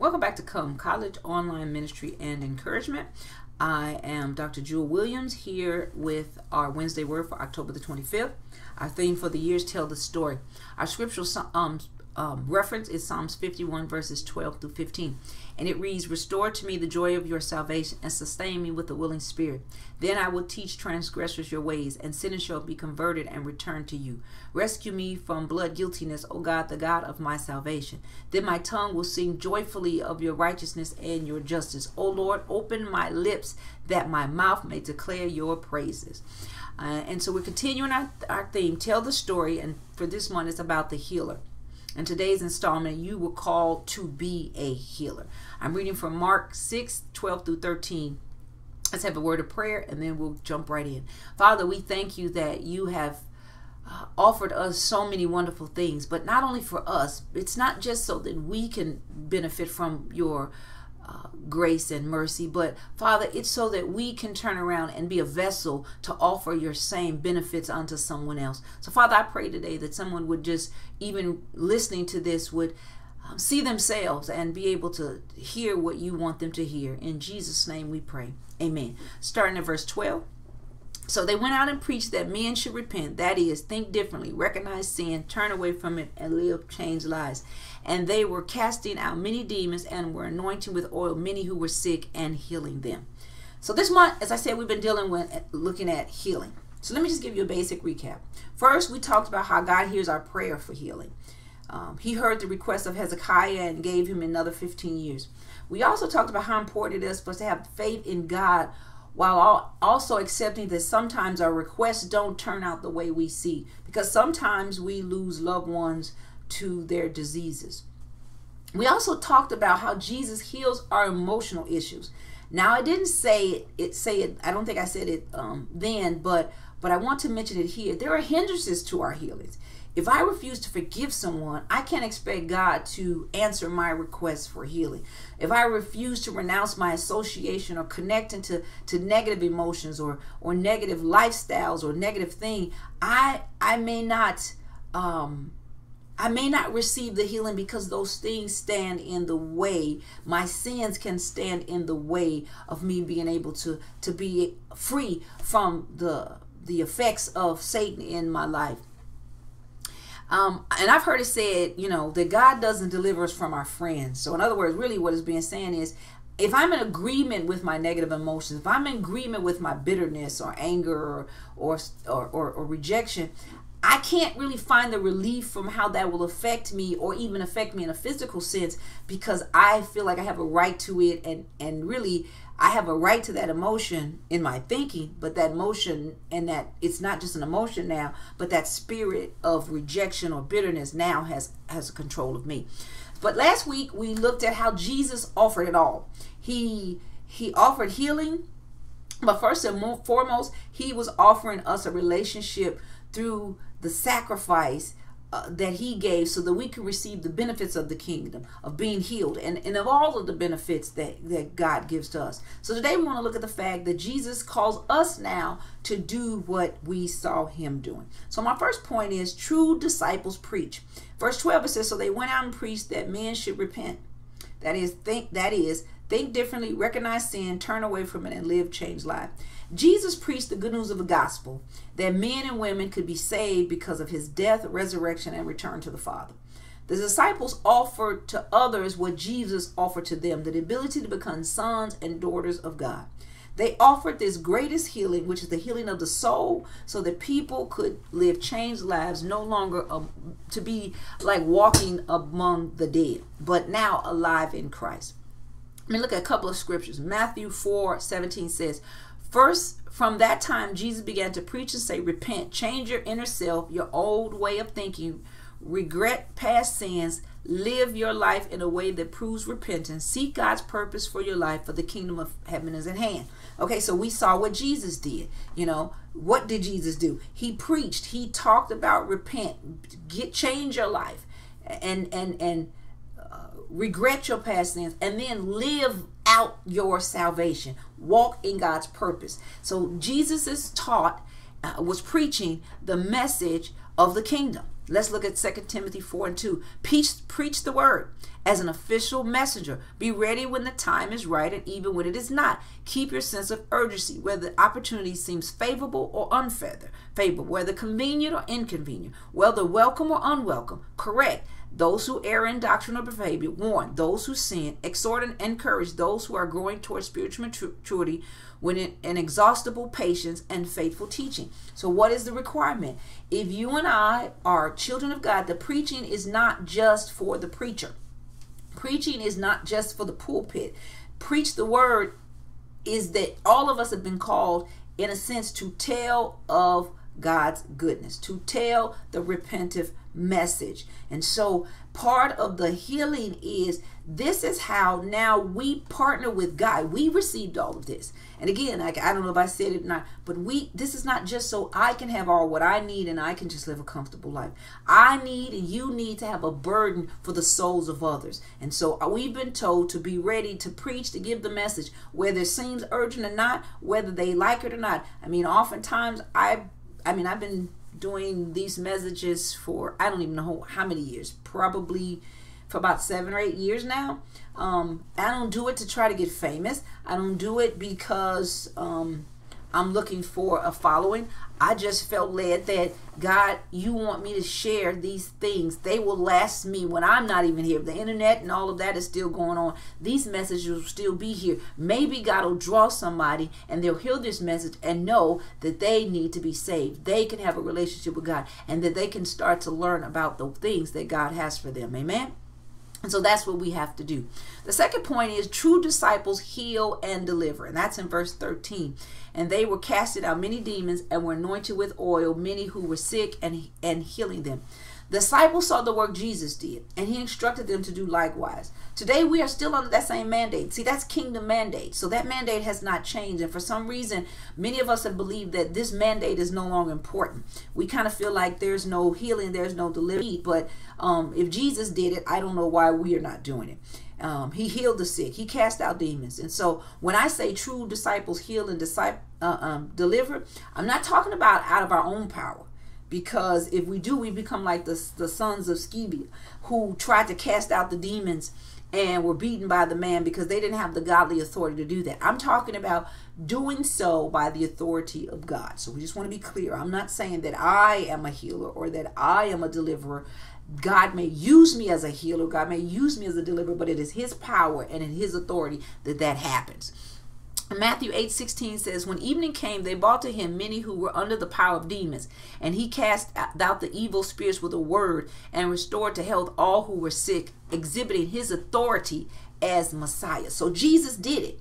Welcome back to Come College Online Ministry and Encouragement. I am Dr. Jewel Williams here with our Wednesday Word for October the 25th. Our theme for the years tell the story. Our scriptural um, um, reference is Psalms 51, verses 12 through 15. And it reads, Restore to me the joy of your salvation and sustain me with a willing spirit. Then I will teach transgressors your ways, and sinners shall be converted and return to you. Rescue me from blood guiltiness, O God, the God of my salvation. Then my tongue will sing joyfully of your righteousness and your justice. O Lord, open my lips that my mouth may declare your praises. Uh, and so we're continuing our, our theme, Tell the Story, and for this one, it's about the healer. In today's installment, you were called to be a healer. I'm reading from Mark 6 12 through 13. Let's have a word of prayer and then we'll jump right in. Father, we thank you that you have uh, offered us so many wonderful things, but not only for us, it's not just so that we can benefit from your uh, grace and mercy. But Father, it's so that we can turn around and be a vessel to offer your same benefits unto someone else. So, Father, I pray today that someone would just, even listening to this, would um, see themselves and be able to hear what you want them to hear. In Jesus' name we pray. Amen. Starting at verse 12. So they went out and preached that men should repent, that is, think differently, recognize sin, turn away from it, and live changed lives. And they were casting out many demons and were anointing with oil many who were sick and healing them. So this month, as I said, we've been dealing with looking at healing. So let me just give you a basic recap. First, we talked about how God hears our prayer for healing. Um, he heard the request of Hezekiah and gave him another 15 years. We also talked about how important it is for us to have faith in God while also accepting that sometimes our requests don't turn out the way we see because sometimes we lose loved ones to their diseases. We also talked about how Jesus heals our emotional issues. Now I didn't say it, it say it I don't think I said it um, then but but I want to mention it here. There are hindrances to our healings. If I refuse to forgive someone, I can't expect God to answer my request for healing. If I refuse to renounce my association or connecting to, to negative emotions or, or negative lifestyles or negative thing, I I may not um, I may not receive the healing because those things stand in the way. My sins can stand in the way of me being able to to be free from the the effects of Satan in my life. Um, and I've heard it said, you know, that God doesn't deliver us from our friends. So, in other words, really what is being saying is, if I'm in agreement with my negative emotions, if I'm in agreement with my bitterness or anger or or, or, or, or rejection, I can't really find the relief from how that will affect me or even affect me in a physical sense because I feel like I have a right to it and and really I have a right to that emotion in my thinking, but that emotion and that it's not just an emotion now, but that spirit of rejection or bitterness now has has a control of me. But last week we looked at how Jesus offered it all. He he offered healing, but first and foremost, he was offering us a relationship through the sacrifice uh, that he gave so that we can receive the benefits of the kingdom of being healed and, and of all of the benefits that, that God gives to us. So today we want to look at the fact that Jesus calls us now to do what we saw him doing. So my first point is true disciples preach. Verse 12 it says, So they went out and preached that men should repent. That is, think that is, think differently, recognize sin, turn away from it, and live changed life. Jesus preached the good news of the gospel that men and women could be saved because of his death, resurrection, and return to the Father. The disciples offered to others what Jesus offered to them the ability to become sons and daughters of God. They offered this greatest healing, which is the healing of the soul, so that people could live changed lives, no longer um, to be like walking among the dead, but now alive in Christ. I mean, look at a couple of scriptures. Matthew 4 17 says, First, from that time, Jesus began to preach and say, Repent, change your inner self, your old way of thinking, regret past sins, live your life in a way that proves repentance, seek God's purpose for your life, for the kingdom of heaven is at hand. Okay, so we saw what Jesus did. You know, what did Jesus do? He preached, he talked about repent, get change your life, and and and uh, regret your past sins, and then live out your salvation. Walk in God's purpose. So Jesus is taught, uh, was preaching the message of the kingdom. Let's look at 2 Timothy 4 and 2. Preach, preach the word. as an official messenger. Be ready when the time is right and even when it is not. Keep your sense of urgency, whether the opportunity seems favorable or unfavorable, whether convenient or inconvenient, whether welcome or unwelcome. Correct those who err in doctrine or behavior, warn those who sin, exhort and encourage those who are growing towards spiritual maturity with an inexhaustible patience and faithful teaching. So, what is the requirement? If you and I are children of God, the preaching is not just for the preacher, preaching is not just for the pulpit. Preach the word is that all of us have been called, in a sense, to tell of God's goodness, to tell the repentive message. And so part of the healing is this is how now we partner with God. We received all of this. And again, like I don't know if I said it or not, but we this is not just so I can have all what I need and I can just live a comfortable life. I need and you need to have a burden for the souls of others. And so uh, we've been told to be ready to preach, to give the message, whether it seems urgent or not, whether they like it or not. I mean, oftentimes I I mean, I've been doing these messages for I don't even know how many years, probably for about seven or eight years now. Um, I don't do it to try to get famous. I don't do it because um, I'm looking for a following. I just felt led that God, you want me to share these things. They will last me when I'm not even here. The internet and all of that is still going on. These messages will still be here. Maybe God will draw somebody and they'll hear this message and know that they need to be saved. They can have a relationship with God and that they can start to learn about the things that God has for them. Amen. And so that's what we have to do. The second point is true disciples heal and deliver. And that's in verse 13. And they were casting out many demons and were anointed with oil, many who were sick and, and healing them. The disciples saw the work Jesus did, and he instructed them to do likewise. Today we are still under that same mandate. See, that's kingdom mandate. So that mandate has not changed. And for some reason, many of us have believed that this mandate is no longer important. We kind of feel like there's no healing, there's no delivery. But um, if Jesus did it, I don't know why we are not doing it. Um, he healed the sick. He cast out demons. And so when I say true disciples heal and disciple, uh, um, deliver, I'm not talking about out of our own power because if we do, we become like the, the sons of Sceva who tried to cast out the demons and were beaten by the man because they didn't have the godly authority to do that. I'm talking about doing so by the authority of God. So we just want to be clear. I'm not saying that I am a healer or that I am a deliverer. God may use me as a healer, God may use me as a deliverer, but it is His power and in His authority that that happens. Matthew 8 16 says, When evening came, they brought to him many who were under the power of demons, and he cast out the evil spirits with a word and restored to health all who were sick, exhibiting his authority as Messiah. So Jesus did it.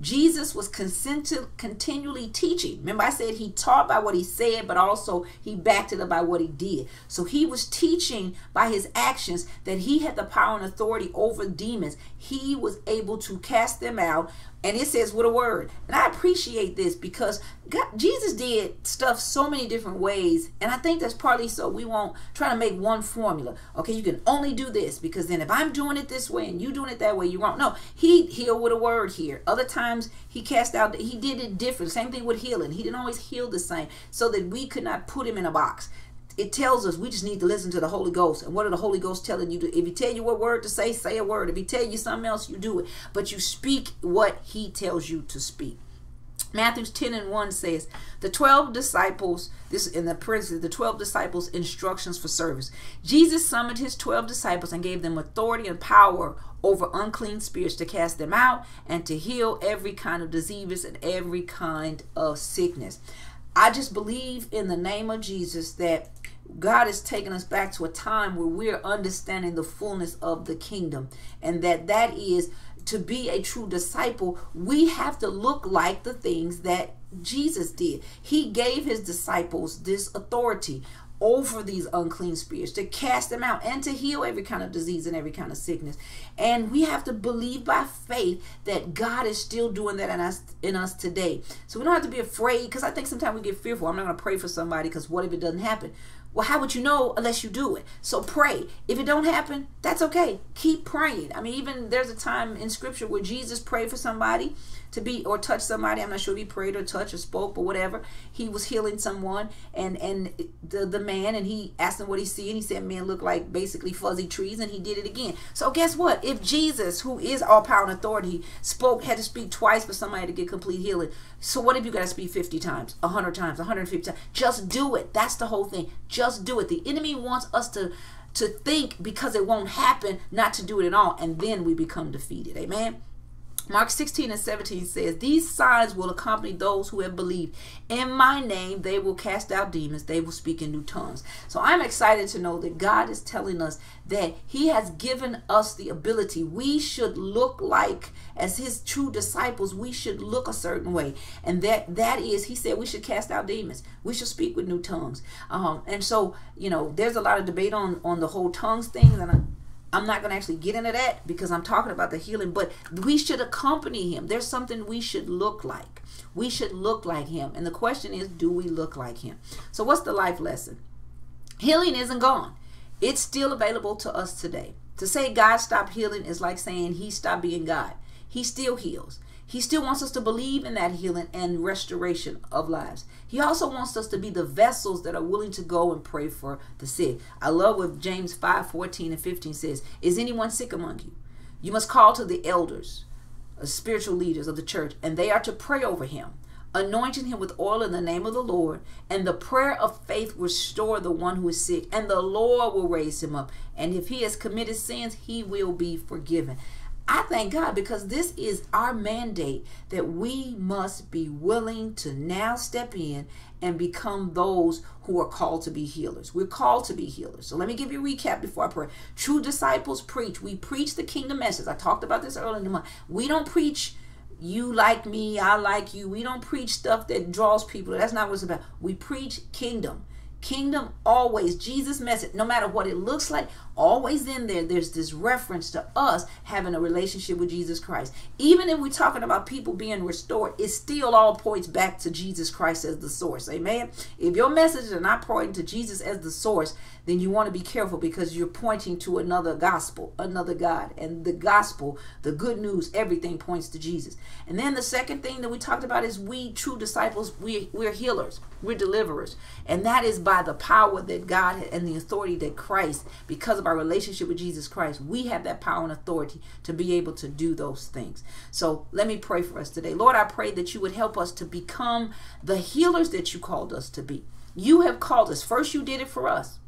Jesus was continually teaching. Remember, I said he taught by what he said, but also he backed it up by what he did. So he was teaching by his actions that he had the power and authority over demons. He was able to cast them out and it says with a word. And i appreciate this because God, jesus did stuff so many different ways. And i think that's partly so we won't try to make one formula. Okay you can only do this because then if i'm doing it this way and you doing it that way you're wrong no he healed with a word here. Other times he cast out he did it different. Same thing with healing. He didn't always heal the same so that we could not put him in a box it tells us we just need to listen to the Holy Ghost. And what are the Holy Ghost telling you to? If he tell you what word to say, say a word. If he tell you something else, you do it. But you speak what he tells you to speak. Matthew 10 and 1 says, the 12 disciples, this in the prison, the 12 disciples instructions for service. Jesus summoned his 12 disciples and gave them authority and power over unclean spirits to cast them out and to heal every kind of disease and every kind of sickness. I just believe in the name of Jesus that God is taking us back to a time where we're understanding the fullness of the kingdom and that that is to be a true disciple we have to look like the things that Jesus did he gave his disciples this authority over these unclean spirits, to cast them out, and to heal every kind of disease and every kind of sickness. And we have to believe by faith that God is still doing that in us in us today. So we don't have to be afraid because I think sometimes we get fearful. I'm not going to pray for somebody because what if it doesn't happen? Well, how would you know unless you do it? So pray. If it don't happen, that's okay. Keep praying. I mean, even there's a time in scripture where Jesus prayed for somebody to be or touch somebody. I'm not sure if he prayed or touched or spoke or whatever. He was healing someone and and the the man and he asked him what he see and he said men look like basically fuzzy trees and he did it again. So guess what? If Jesus, who is all power and authority, spoke had to speak twice for somebody to get complete healing. So what if you got to speak 50 times, 100 times, 150 times? Just do it. That's the whole thing. Just do it. The enemy wants us to to think because it won't happen not to do it at all and then we become defeated. Amen. Mark 16 and 17 says, These signs will accompany those who have believed. In my name, they will cast out demons. They will speak in new tongues. So I'm excited to know that God is telling us that He has given us the ability. We should look like, as His true disciples, we should look a certain way. And that that is, He said we should cast out demons. We should speak with new tongues. Um, and so, you know, there's a lot of debate on, on the whole tongues thing. And I, I'm not going to actually get into that because I'm talking about the healing, but we should accompany him. There's something we should look like. We should look like him. And the question is, do we look like him? So, what's the life lesson? Healing isn't gone, it's still available to us today. To say God stopped healing is like saying he stopped being God. He still heals. He still wants us to believe in that healing and restoration of lives. He also wants us to be the vessels that are willing to go and pray for the sick. I love what James 5 14 and 15 says Is anyone sick among you? You must call to the elders, uh, spiritual leaders of the church, and they are to pray over him, anointing him with oil in the name of the Lord. And the prayer of faith will restore the one who is sick, and the Lord will raise him up. And if he has committed sins, he will be forgiven. I thank God because this is our mandate that we must be willing to now step in and become those who are called to be healers. We're called to be healers. So let me give you a recap before I pray. True disciples preach. We preach the kingdom message. I talked about this earlier in the month. We don't preach you like me, I like you. We don't preach stuff that draws people. That's not what it's about. We preach kingdom. Kingdom always, Jesus' message, no matter what it looks like, always in there, there's this reference to us having a relationship with Jesus Christ. Even if we're talking about people being restored, it still all points back to Jesus Christ as the source. Amen. If your messages are not pointing to Jesus as the source, then you want to be careful because you're pointing to another gospel, another God. And the gospel, the good news, everything points to Jesus. And then the second thing that we talked about is we true disciples, we, we're healers, we're deliverers. And that is by the power that God and the authority that Christ, because of our relationship with Jesus Christ, we have that power and authority to be able to do those things. So let me pray for us today. Lord, I pray that you would help us to become the healers that you called us to be. You have called us. First, you did it for us.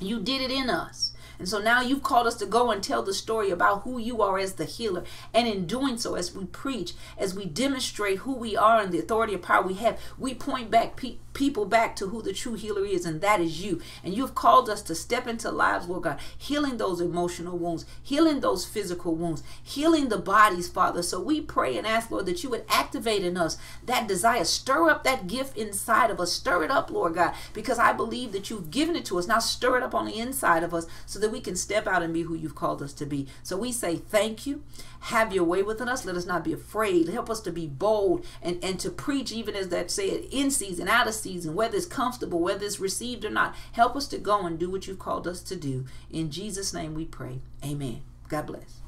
You did it in us. And so now you've called us to go and tell the story about who you are as the healer. And in doing so, as we preach, as we demonstrate who we are and the authority of power we have, we point back people back to who the true healer is, and that is you. And you've called us to step into lives, Lord God, healing those emotional wounds, healing those physical wounds, healing the bodies, Father. So we pray and ask, Lord, that you would activate in us that desire. Stir up that gift inside of us. Stir it up, Lord God, because I believe that you've given it to us. Now stir it up on the inside of us so that we can step out and be who you've called us to be. So we say thank you. Have your way within us. Let us not be afraid. Help us to be bold and, and to preach, even as that said, in season, out of season, whether it's comfortable, whether it's received or not. Help us to go and do what you've called us to do. In Jesus' name we pray. Amen. God bless.